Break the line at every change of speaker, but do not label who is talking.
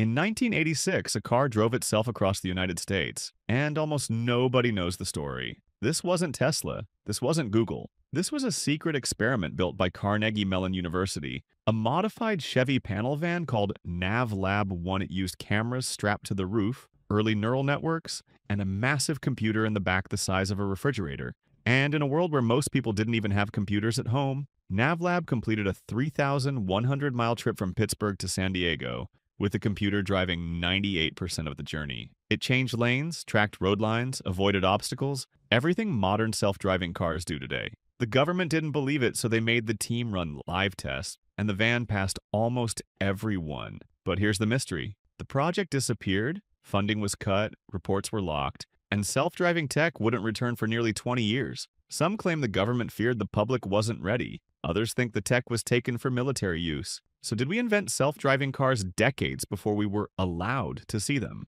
In 1986, a car drove itself across the United States, and almost nobody knows the story. This wasn't Tesla. This wasn't Google. This was a secret experiment built by Carnegie Mellon University. A modified Chevy panel van called NavLab 1 it used cameras strapped to the roof, early neural networks, and a massive computer in the back the size of a refrigerator. And in a world where most people didn't even have computers at home, NavLab completed a 3,100 mile trip from Pittsburgh to San Diego, with the computer driving 98% of the journey. It changed lanes, tracked road lines, avoided obstacles, everything modern self driving cars do today. The government didn't believe it, so they made the team run live tests, and the van passed almost everyone. But here's the mystery the project disappeared, funding was cut, reports were locked, and self driving tech wouldn't return for nearly 20 years. Some claim the government feared the public wasn't ready. Others think the tech was taken for military use. So, did we invent self driving cars decades before we were allowed to see them?